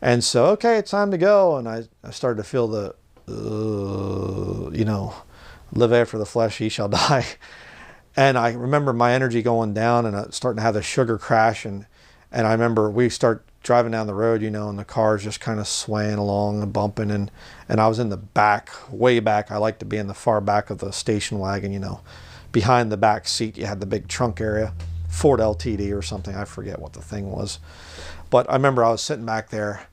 And so, okay, it's time to go. And I, I started to feel the, uh, you know, live after the flesh, he shall die. And I remember my energy going down and starting to have the sugar crash. And, and I remember we start driving down the road, you know, and the car's just kind of swaying along and bumping. And, and I was in the back, way back. I like to be in the far back of the station wagon, you know. Behind the back seat, you had the big trunk area. Ford LTD or something. I forget what the thing was. But I remember I was sitting back there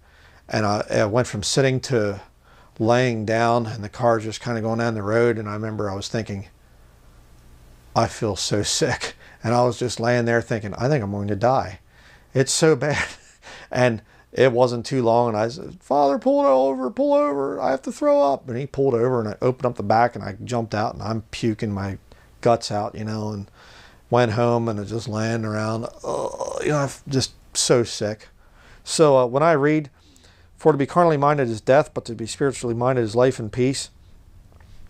and I, I went from sitting to laying down and the car's just kind of going down the road. And I remember I was thinking, I feel so sick. And I was just laying there thinking, I think I'm going to die. It's so bad. And it wasn't too long. And I said, Father, pull it over, pull over. I have to throw up. And he pulled over and I opened up the back and I jumped out and I'm puking my guts out, you know. And went home and I just laying around. You know, I'm just so sick. So uh, when I read, "For to be carnally minded is death, but to be spiritually minded is life and peace,"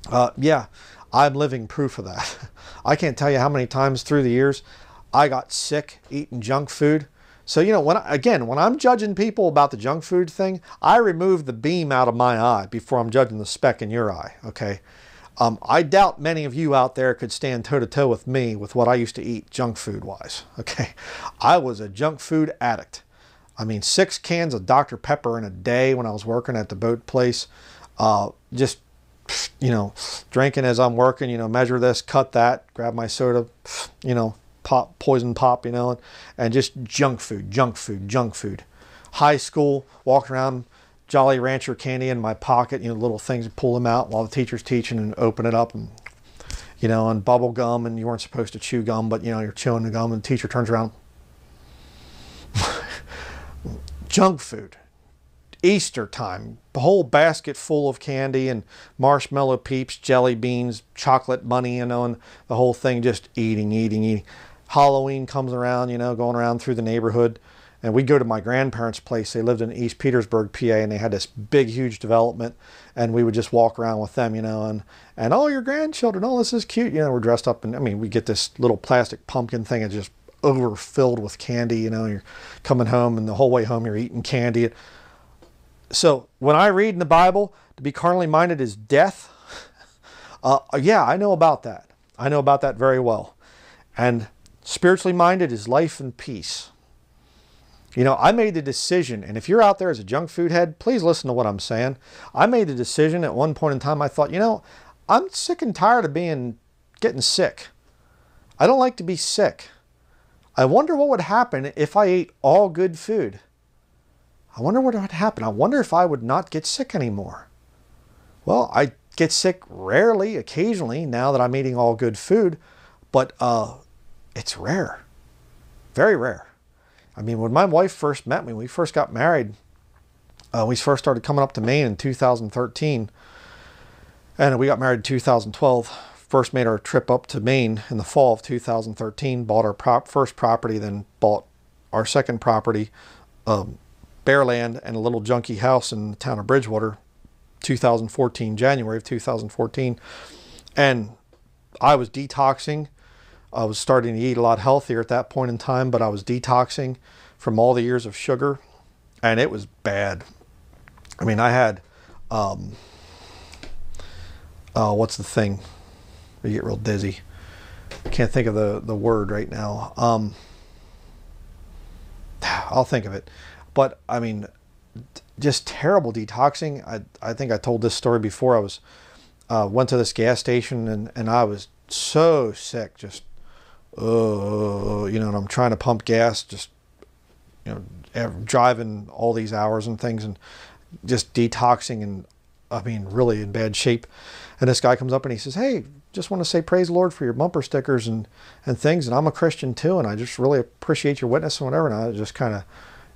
uh, yeah, I'm living proof of that. I can't tell you how many times through the years I got sick eating junk food. So you know, when I, again, when I'm judging people about the junk food thing, I remove the beam out of my eye before I'm judging the speck in your eye. Okay. Um, I doubt many of you out there could stand toe to toe with me with what I used to eat junk food wise. Okay. I was a junk food addict. I mean, six cans of Dr. Pepper in a day when I was working at the boat place. Uh, just, you know, drinking as I'm working, you know, measure this, cut that, grab my soda, you know, pop, poison pop, you know, and, just junk food, junk food, junk food. High school, walking around Jolly Rancher candy in my pocket, you know, little things, pull them out while the teacher's teaching and open it up and, you know, and bubble gum and you weren't supposed to chew gum, but, you know, you're chewing the gum and the teacher turns around. Junk food. Easter time, a whole basket full of candy and marshmallow peeps, jelly beans, chocolate bunny, you know, and the whole thing just eating, eating, eating. Halloween comes around, you know, going around through the neighborhood. And we'd go to my grandparents' place. They lived in East Petersburg, PA, and they had this big, huge development. And we would just walk around with them, you know, and, and oh, your grandchildren, oh, this is cute. You know, we're dressed up. And I mean, we get this little plastic pumpkin thing. It's just overfilled with candy, you know, you're coming home and the whole way home you're eating candy. So when I read in the Bible, to be carnally minded is death. Uh, yeah, I know about that. I know about that very well. And spiritually minded is life and peace. You know, I made the decision, and if you're out there as a junk food head, please listen to what I'm saying. I made the decision at one point in time, I thought, you know, I'm sick and tired of being getting sick. I don't like to be sick. I wonder what would happen if I ate all good food. I wonder what would happen. I wonder if I would not get sick anymore. Well, I get sick rarely, occasionally, now that I'm eating all good food, but uh, it's rare. Very rare. I mean, when my wife first met me, we first got married, uh, we first started coming up to Maine in 2013, and we got married in 2012. First made our trip up to Maine in the fall of 2013, bought our prop, first property, then bought our second property, um, Bearland, and a little junky house in the town of Bridgewater, 2014, January of 2014. And I was detoxing. I was starting to eat a lot healthier at that point in time, but I was detoxing from all the years of sugar, and it was bad. I mean, I had, um, uh, what's the thing? You get real dizzy. Can't think of the, the word right now. Um, I'll think of it. But I mean, just terrible detoxing. I, I think I told this story before. I was uh, went to this gas station and, and I was so sick, just uh, you know, and I'm trying to pump gas, just you know, driving all these hours and things, and just detoxing, and I mean, really in bad shape. And this guy comes up and he says, "Hey, just want to say praise the Lord for your bumper stickers and and things, and I'm a Christian too, and I just really appreciate your witness and whatever." And I just kind of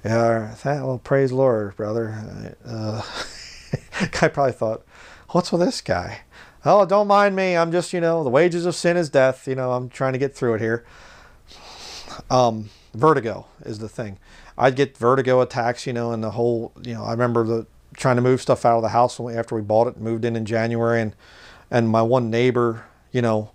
yeah, well, praise Lord, brother. Uh, guy probably thought, what's with this guy? Oh, don't mind me. I'm just, you know, the wages of sin is death. You know, I'm trying to get through it here. Um, vertigo is the thing. I'd get vertigo attacks, you know, and the whole, you know, I remember the trying to move stuff out of the house when after we bought it, moved in in January, and and my one neighbor, you know,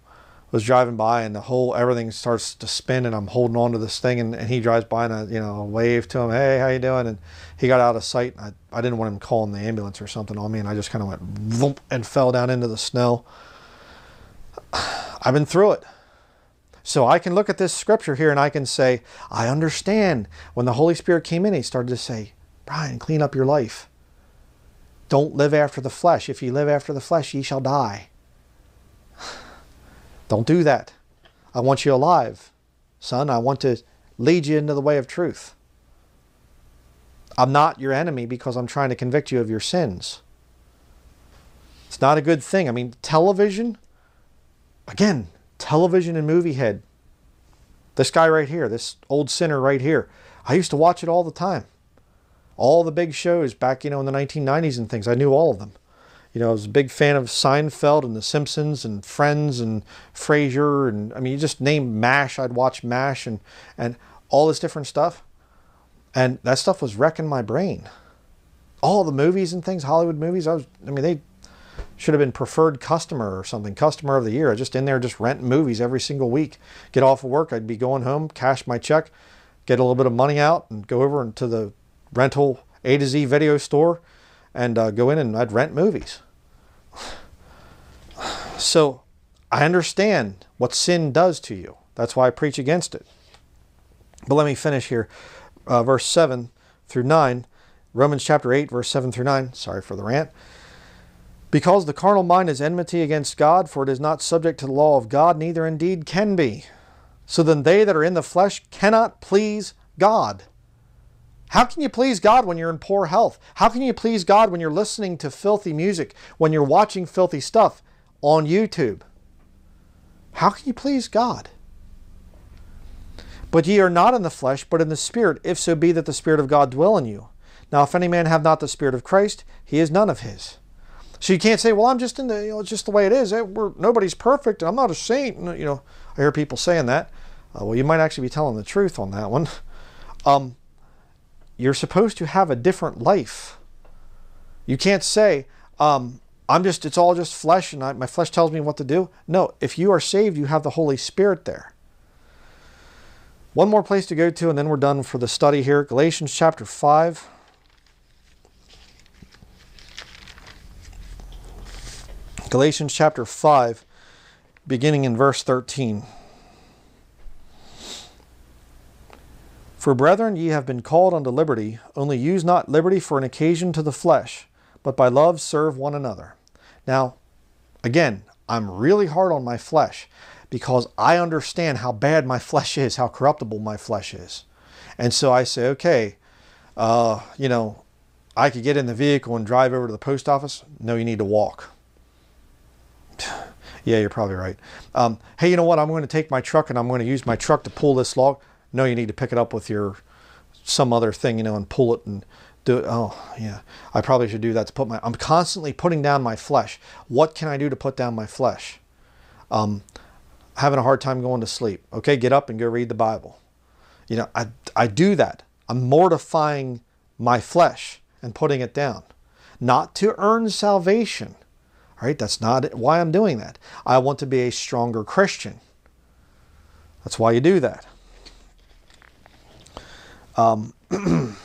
was driving by and the whole everything starts to spin and I'm holding on to this thing and, and he drives by and I you know wave to him hey how you doing? And he got out of sight I, I didn't want him calling the ambulance or something on me and I just kind of went and fell down into the snow. I've been through it. So I can look at this scripture here and I can say I understand. When the Holy Spirit came in he started to say Bryan clean up your life. Don't live after the flesh. If you live after the flesh ye shall die don't do that. I want you alive. Son, I want to lead you into the way of truth. I'm not your enemy because I'm trying to convict you of your sins. It's not a good thing. I mean, television, again, television and movie head. This guy right here, this old sinner right here, I used to watch it all the time. All the big shows back, you know, in the 1990s and things. I knew all of them. You know, I was a big fan of Seinfeld and The Simpsons and Friends and Frasier and I mean, you just name MASH. I'd watch MASH and and all this different stuff, and that stuff was wrecking my brain. All the movies and things, Hollywood movies. I was, I mean, they should have been preferred customer or something, customer of the year. I just in there just renting movies every single week. Get off of work, I'd be going home, cash my check, get a little bit of money out, and go over into the rental A to Z video store and uh, go in and I'd rent movies. So I understand what sin does to you. That's why I preach against it. But let me finish here. Uh, verse 7 through 9. Romans chapter 8, verse 7 through 9. Sorry for the rant. Because the carnal mind is enmity against God, for it is not subject to the law of God, neither indeed can be. So then they that are in the flesh cannot please God. How can you please God when you're in poor health? How can you please God when you're listening to filthy music, when you're watching filthy stuff on YouTube? How can you please God? But ye are not in the flesh, but in the Spirit, if so be that the Spirit of God dwell in you. Now, if any man have not the Spirit of Christ, he is none of his. So you can't say, "Well, I'm just in the, you know, it's just the way it is. Eh, we're, nobody's perfect. I'm not a saint." You know, I hear people saying that. Uh, well, you might actually be telling the truth on that one. Um, you're supposed to have a different life. You can't say, um, "I'm just. It's all just flesh, and I, my flesh tells me what to do." No, if you are saved, you have the Holy Spirit there. One more place to go to, and then we're done for the study here. Galatians chapter five. Galatians chapter 5, beginning in verse 13. For brethren, ye have been called unto liberty, only use not liberty for an occasion to the flesh, but by love serve one another. Now, again, I'm really hard on my flesh because I understand how bad my flesh is, how corruptible my flesh is. And so I say, okay, uh, you know, I could get in the vehicle and drive over to the post office. No, you need to walk. Yeah, you're probably right. Um, hey, you know what? I'm going to take my truck and I'm going to use my truck to pull this log. No, you need to pick it up with your some other thing, you know, and pull it and do it. Oh, yeah. I probably should do that to put my. I'm constantly putting down my flesh. What can I do to put down my flesh? Um, having a hard time going to sleep. Okay, get up and go read the Bible. You know, I I do that. I'm mortifying my flesh and putting it down, not to earn salvation all right, that's not why I'm doing that. I want to be a stronger Christian. That's why you do that. Um,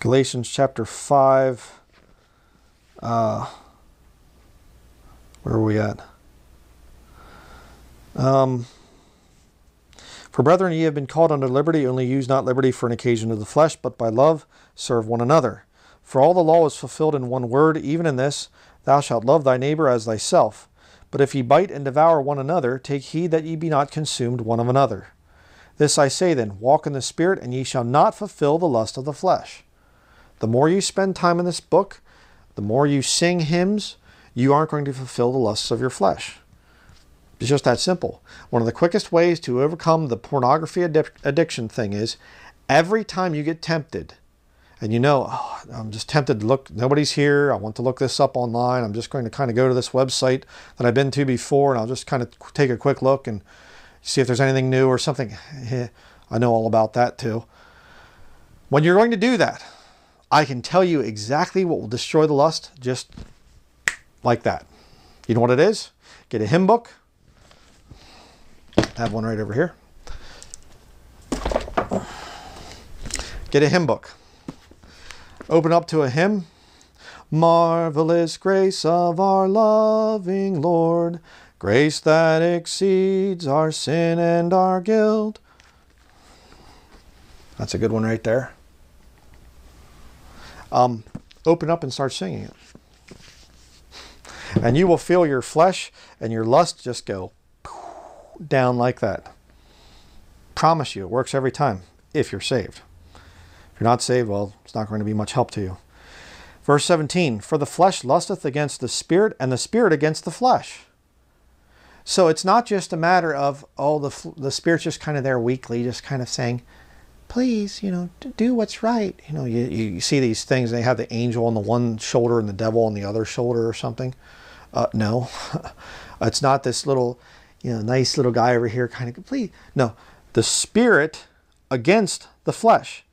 Galatians chapter 5. Uh, where are we at? Um, for brethren, ye have been called unto liberty, only use not liberty for an occasion of the flesh, but by love serve one another. For all the law is fulfilled in one word, even in this, Thou shalt love thy neighbor as thyself. But if ye bite and devour one another, take heed that ye be not consumed one of another. This I say then, walk in the Spirit, and ye shall not fulfill the lust of the flesh. The more you spend time in this book, the more you sing hymns, you aren't going to fulfill the lusts of your flesh. It's just that simple. One of the quickest ways to overcome the pornography addiction thing is every time you get tempted, and you know, oh, I'm just tempted to look, nobody's here. I want to look this up online. I'm just going to kind of go to this website that I've been to before and I'll just kind of take a quick look and see if there's anything new or something. I know all about that too. When you're going to do that, I can tell you exactly what will destroy the lust just like that. You know what it is? Get a hymn book. I have one right over here. Get a hymn book open up to a hymn. Marvelous grace of our loving Lord, grace that exceeds our sin and our guilt. That's a good one right there. Um, open up and start singing it. And you will feel your flesh and your lust just go down like that. Promise you, it works every time if you're saved you're not saved, well, it's not going to be much help to you. Verse 17 For the flesh lusteth against the spirit, and the spirit against the flesh. So it's not just a matter of, oh, the, the spirit's just kind of there weakly, just kind of saying, please, you know, do what's right. You know, you, you see these things, they have the angel on the one shoulder and the devil on the other shoulder or something. Uh, no, it's not this little, you know, nice little guy over here kind of, please. No, the spirit against the flesh.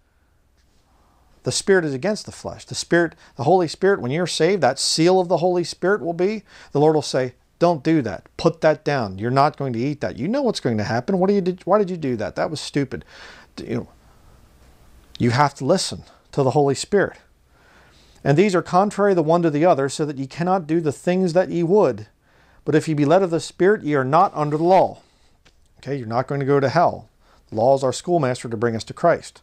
The Spirit is against the flesh. The Spirit, the Holy Spirit, when you're saved, that seal of the Holy Spirit will be, the Lord will say, don't do that. Put that down. You're not going to eat that. You know what's going to happen. What do you did? Why did you do that? That was stupid. You know, you have to listen to the Holy Spirit. And these are contrary the one to the other, so that ye cannot do the things that ye would. But if ye be led of the Spirit, ye are not under the law. Okay, you're not going to go to hell. The law is our schoolmaster to bring us to Christ.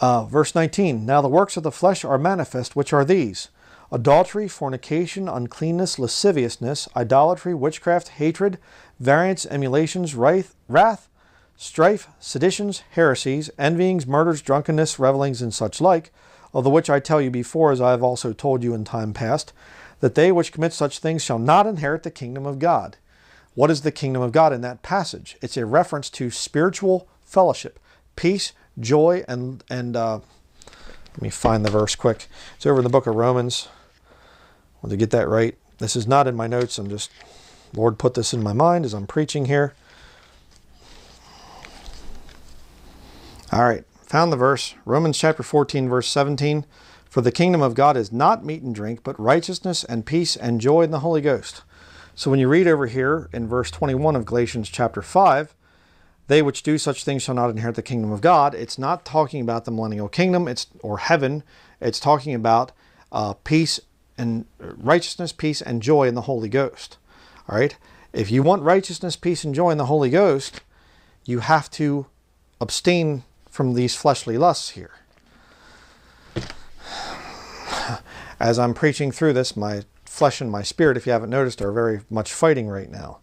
Uh, verse 19 Now the works of the flesh are manifest, which are these adultery, fornication, uncleanness, lasciviousness, idolatry, witchcraft, hatred, variance, emulations, wrath, wrath, strife, seditions, heresies, envyings, murders, drunkenness, revelings, and such like, of the which I tell you before, as I have also told you in time past, that they which commit such things shall not inherit the kingdom of God. What is the kingdom of God in that passage? It's a reference to spiritual fellowship, peace, joy, and and uh, let me find the verse quick. It's over in the book of Romans. Want to get that right. This is not in my notes. I'm just Lord put this in my mind as I'm preaching here. All right, found the verse. Romans chapter 14, verse 17. For the kingdom of God is not meat and drink, but righteousness and peace and joy in the Holy Ghost. So when you read over here in verse 21 of Galatians chapter 5, they which do such things shall not inherit the kingdom of God. It's not talking about the millennial kingdom, it's or heaven. It's talking about uh, peace and righteousness, peace, and joy in the Holy Ghost. All right. If you want righteousness, peace, and joy in the Holy Ghost, you have to abstain from these fleshly lusts here. As I'm preaching through this, my flesh and my spirit, if you haven't noticed, are very much fighting right now.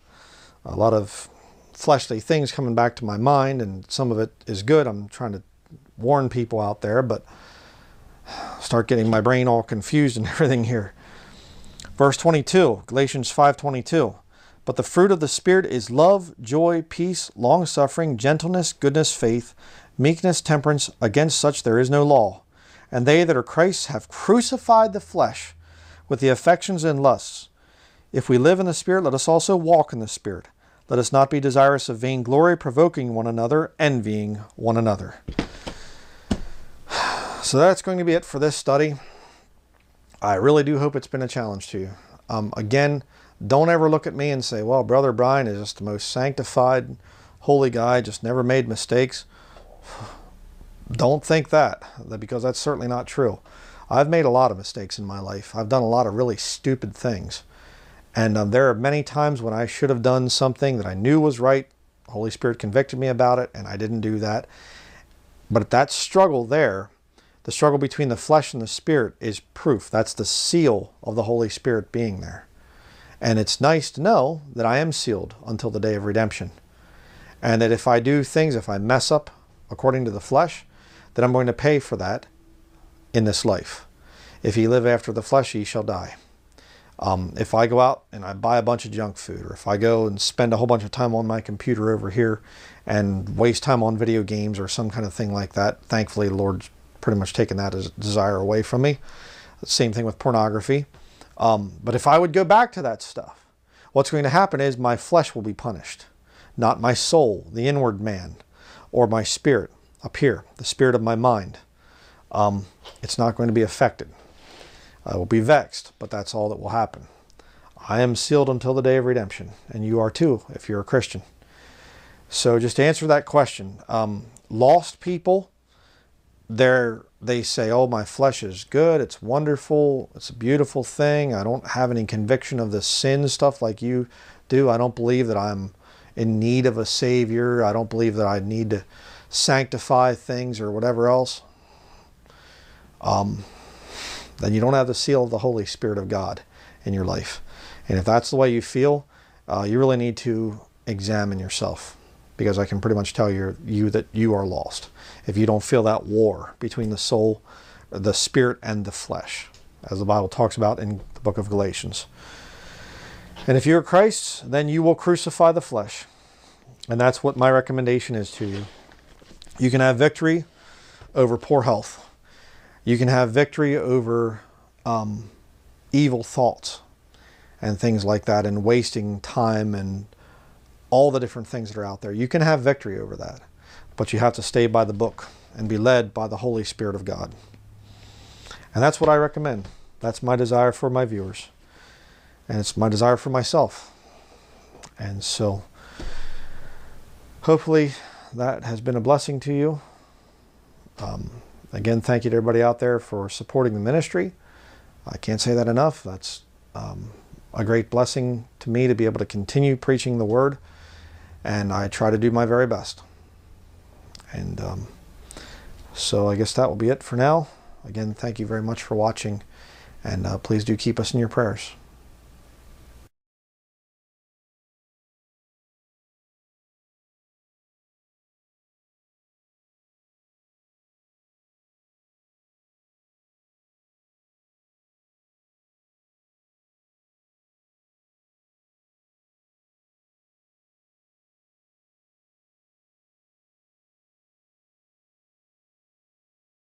A lot of fleshly things coming back to my mind, and some of it is good. I'm trying to warn people out there, but start getting my brain all confused and everything here. Verse 22, Galatians 5:22. But the fruit of the spirit is love, joy, peace, long-suffering, gentleness, goodness, faith, meekness, temperance. Against such there is no law. And they that are Christ's have crucified the flesh with the affections and lusts. If we live in the Spirit, let us also walk in the Spirit. Let us not be desirous of vainglory, provoking one another, envying one another. So that's going to be it for this study. I really do hope it's been a challenge to you. Um, again, don't ever look at me and say, well, Brother Bryan is just the most sanctified, holy guy, just never made mistakes. Don't think that, because that's certainly not true. I've made a lot of mistakes in my life. I've done a lot of really stupid things. And um, there are many times when I should have done something that I knew was right. Holy Spirit convicted me about it, and I didn't do that. But that struggle there, the struggle between the flesh and the spirit, is proof. That's the seal of the Holy Spirit being there. And it's nice to know that I am sealed until the day of redemption. And that if I do things, if I mess up according to the flesh, that I'm going to pay for that in this life. If ye live after the flesh, ye shall die. Um, if I go out and I buy a bunch of junk food, or if I go and spend a whole bunch of time on my computer over here and waste time on video games or some kind of thing like that, thankfully the Lord's pretty much taken that as desire away from me. Same thing with pornography. Um, but if I would go back to that stuff, what's going to happen is my flesh will be punished, not my soul, the inward man, or my spirit up here, the spirit of my mind. Um, it's not going to be affected. I will be vexed, but that's all that will happen. I am sealed until the day of redemption, and you are too if you're a Christian. So, just to answer that question, um, lost people, they're, they say, "Oh, my flesh is good. It's wonderful. It's a beautiful thing. I don't have any conviction of the sin stuff like you do. I don't believe that I'm in need of a savior. I don't believe that I need to sanctify things or whatever else." Um, then you don't have the seal of the Holy Spirit of God in your life. And if that's the way you feel, uh, you really need to examine yourself because I can pretty much tell you, you that you are lost if you don't feel that war between the soul, the spirit, and the flesh, as the Bible talks about in the book of Galatians. And if you're Christ, then you will crucify the flesh. And that's what my recommendation is to you. You can have victory over poor health. You can have victory over um, evil thoughts and things like that, and wasting time and all the different things that are out there. You can have victory over that, but you have to stay by the book and be led by the Holy Spirit of God. And that's what I recommend. That's my desire for my viewers. And it's my desire for myself. And so, hopefully, that has been a blessing to you. Um, Again, thank you to everybody out there for supporting the ministry. I can't say that enough. That's um, a great blessing to me to be able to continue preaching the word, and I try to do my very best. And um, so I guess that will be it for now. Again, thank you very much for watching, and uh, please do keep us in your prayers.